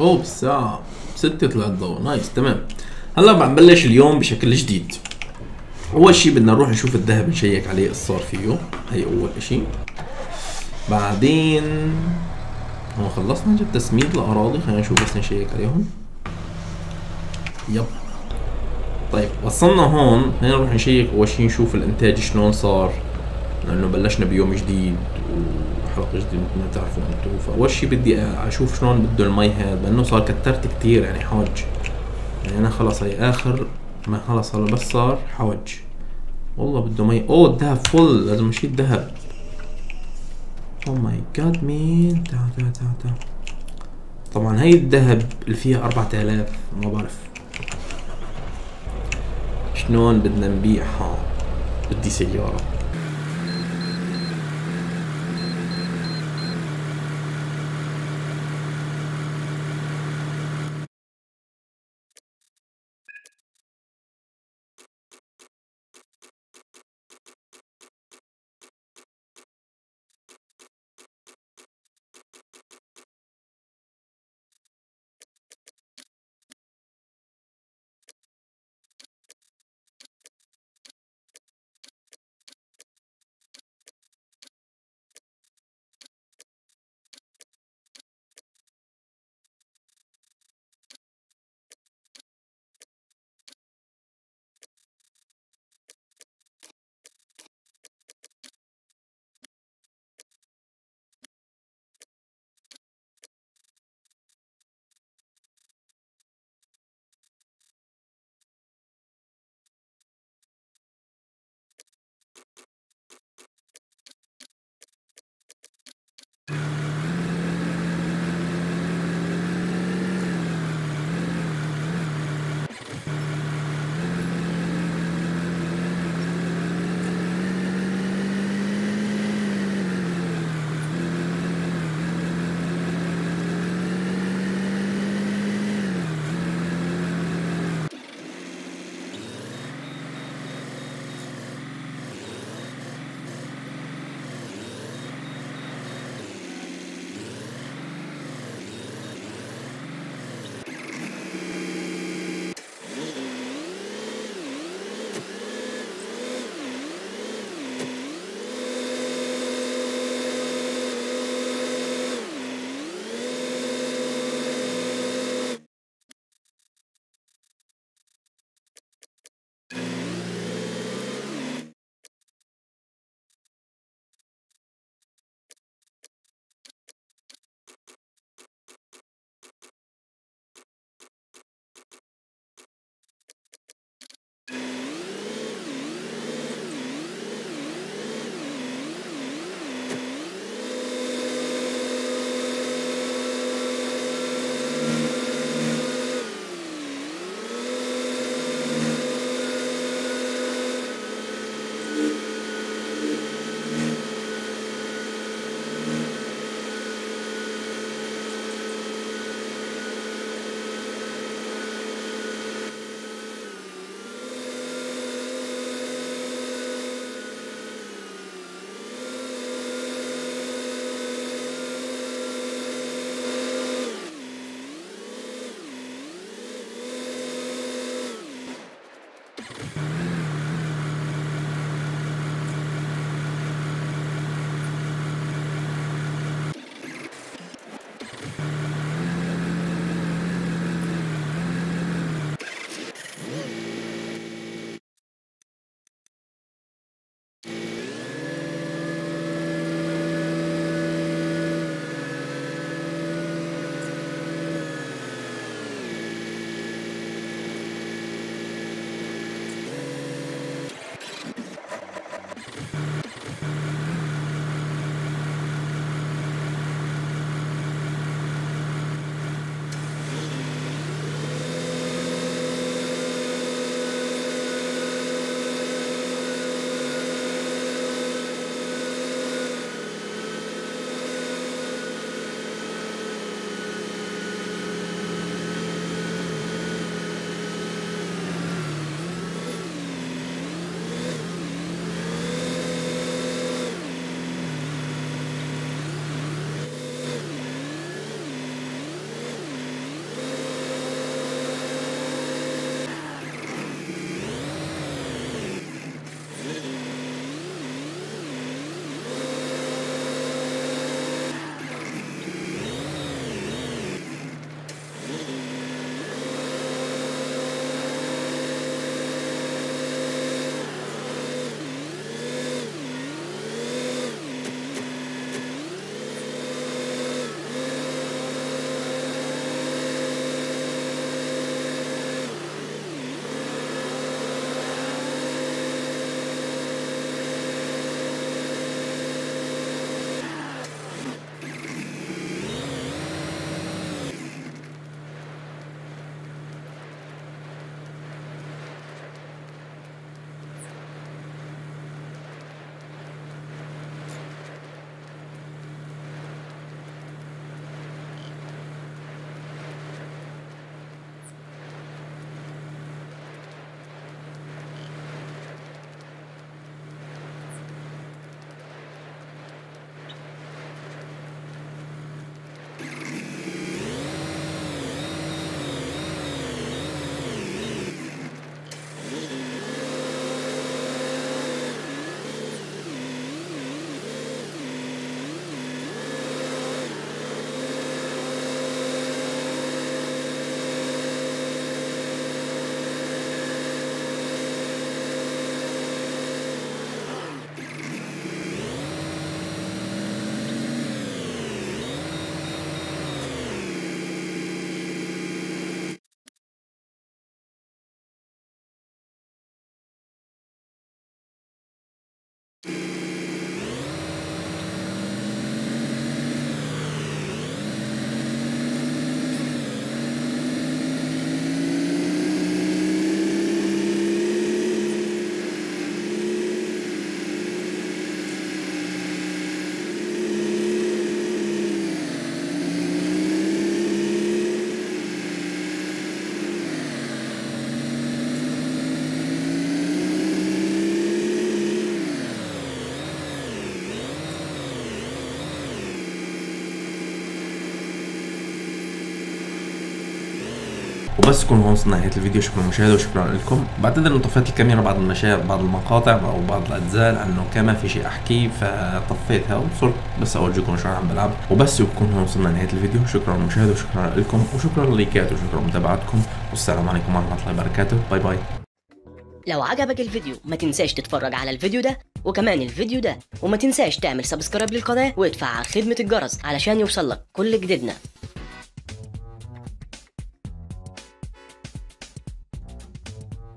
اوه بالساعة ستة طلع الضوء نايس تمام. هلا بنبلش اليوم بشكل جديد. أول شي بدنا نروح نشوف الذهب نشيك عليه إيش صار فيه. هي أول إشي. بعدين هون خلصنا نجيب تسميد الأراضي. خلينا نشوف بس نشيك عليهم. يب. طيب وصلنا هون. خلينا نروح نشيك. أول شي نشوف الإنتاج شلون صار. لأنه بلشنا بيوم جديد وحلقة جديدة مثل ما تعرفوا أنتم فأول شي بدي أشوف شلون بده المي هذا لأنه صار كترت كتير يعني حوج. يعني أنا خلص هي آخر ما خلص هلا بس صار حوج. والله بده مي. أوه الذهب full. لازم أشيل ذهب oh my God مين؟ تعال تعال تعال تعال طبعا هي الذهب اللي فيها 4000 ما بعرف. شلون بدنا نبيعها؟ بدي سيارة. you وبس يكون وصلنا نهاية الفيديو. شكرا للمشاهده وشكرا لكم. بعتذر انه طفيت الكاميرا بعض المشاهد بعض المقاطع أو بعض الأجزاء لأنه كان ما في شيء أحكيه فطفيتها وصرت بس اورجيكم شو عم بلعب. وبس يكون وصلنا نهاية الفيديو. شكرا للمشاهده وشكرا لكم. وشكرا للايكات وشكرا لمتابعتكم. والسلام عليكم ورحمة الله وبركاته. bye bye. لو عجبك الفيديو ما تنساش تتفرج على الفيديو ده وكمان الفيديو ده. وما تنساش تعمل subscribe للقناة وتفعل خدمة الجرس علشان يوصلك كل جديدنا.